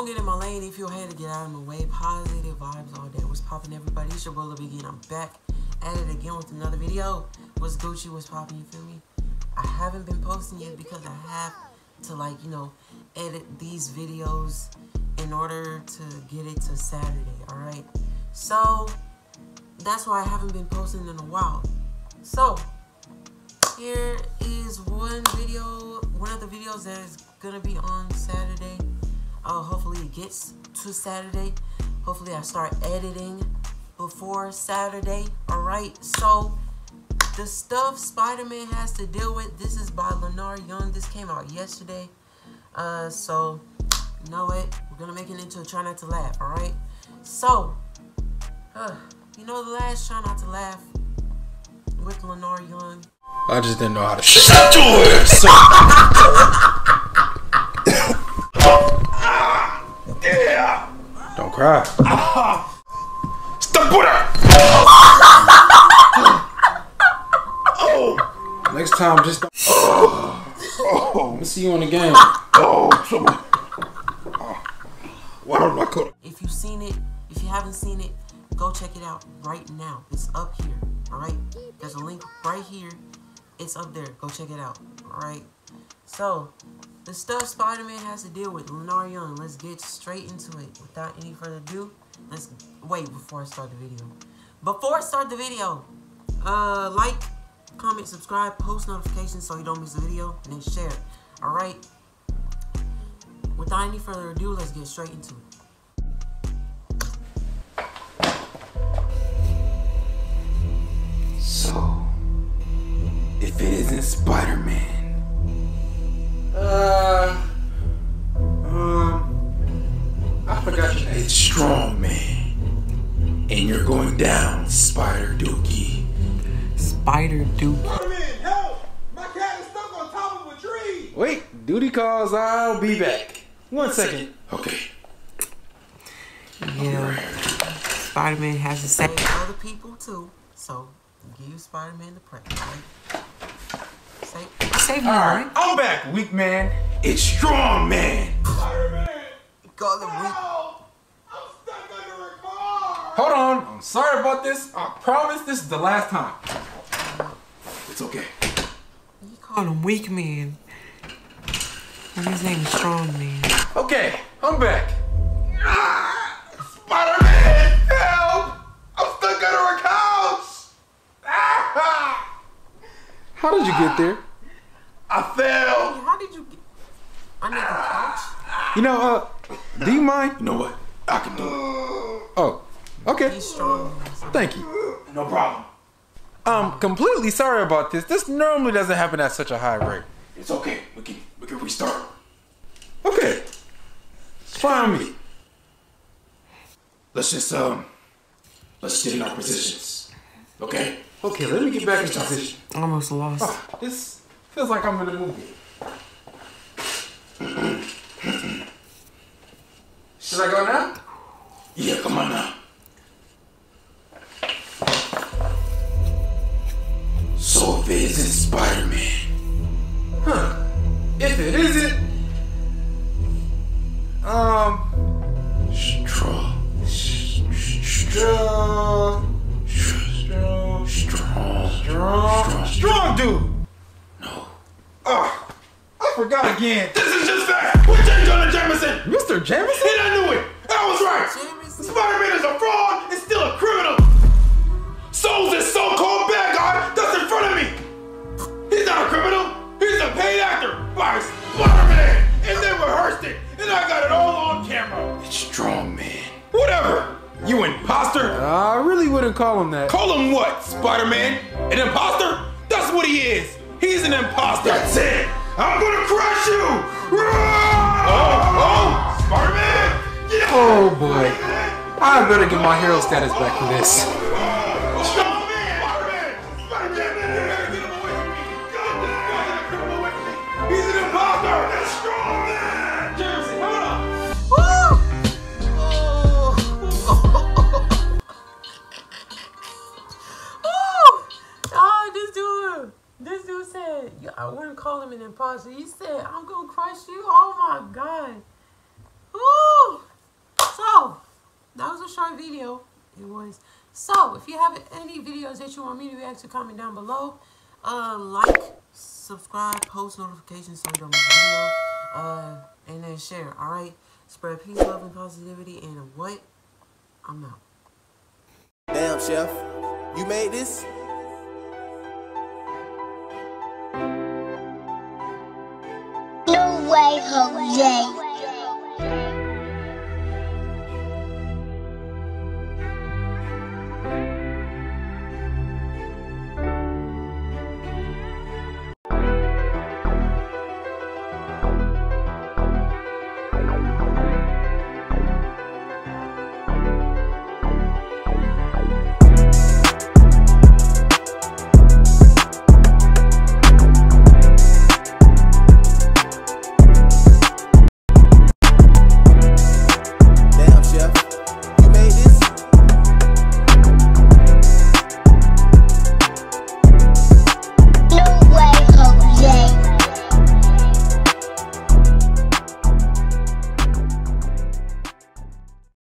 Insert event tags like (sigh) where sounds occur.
Don't get in my lane if you're to get out of my way. Positive vibes all day. What's popping, everybody? It's your brother Biggie. I'm back at it again with another video. What's Gucci? What's popping? You feel me? I haven't been posting yet because I have to, like, you know, edit these videos in order to get it to Saturday, alright? So, that's why I haven't been posting in a while. So, here is one video, one of the videos that is gonna be on Saturday. Uh, hopefully it gets to Saturday. Hopefully I start editing before Saturday. Alright, so the stuff Spider-Man has to deal with. This is by Lenarr Young. This came out yesterday. Uh, so, you know what? We're gonna make it into a try not to laugh, alright? So, uh, you know the last try not to laugh with Lenarr Young. I just didn't know how to Shut your Don't (laughs) (laughs) cry. Stop Oh. (laughs) Next time, just. Oh. Let me see you in the game. Oh, someone. Oh. Why don't I call If you've seen it, if you haven't seen it, go check it out right now. It's up here. Alright? There's a link right here. It's up there. Go check it out. Alright? So, the stuff Spider-Man has to deal with, Lenarr Young. Let's get straight into it. Without any further ado, let's wait before I start the video. Before I start the video, uh, like, comment, subscribe, post notifications so you don't miss the video, and then share. Alright? Without any further ado, let's get straight into it. So, if it isn't Spider-Man, Strong Man. And you're going down, Spider Dookie. Spider Duke. Help! My cat is stuck on top of a tree! Wait, duty calls. I'll be back. One second. Okay. Yeah. Spider Man has to save other people too. So give Spider Man the prep, right? Save, save me, Alright, right? I'm back, weak man. It's Strong Man. Spider-Man! Call the week. Help! I'm stuck under a car! Hold on. I'm sorry about this. I promise this is the last time. It's okay. You call him weak man. And his name is Strong Man. Okay, I'm back. Spider-Man! Help! I'm stuck under a couch! Ah! How did you get there? I fell! How did you get under the couch? You know, uh, do you mind? You know what? I can do it. Oh, okay. He's strong. Thank you. No problem. I'm completely sorry about this. This normally doesn't happen at such a high rate. It's okay. We can we can restart. Okay. It's fine with me. Let's just um let's get in our positions. Okay? Okay, let me get back in position. almost lost. Oh, this feels like I'm in a movie. Should I go now? Yeah, come on now. It isn't, um, strong, strong, strong, strong, strong, strong dude. no. Oh, I forgot again. This is just fact. We changed Jonah Jameson. Mr. Jameson? And I knew it. I was right. Jameson. Spider-Man is a fraud and still a criminal. Whatever. You imposter. I really wouldn't call him that. Call him what, Spider-Man? An imposter? That's what he is. He's an imposter. That's it. I'm gonna crush you. Oh, oh, Spider-Man. Yeah. Oh boy. I better get my hero status back for this. This dude said, I wouldn't call him an imposter. He said, I'm gonna crush you. Oh my god. Ooh. that was a short video. It was. So, if you have any videos that you want me to react to, comment down below. Uh, like, subscribe, post notifications so you don't miss a video. Uh, and then share, alright? Spread peace, love, and positivity. And what? I'm out. Damn, chef. You made this? Way, Jose.